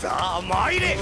さあ参れ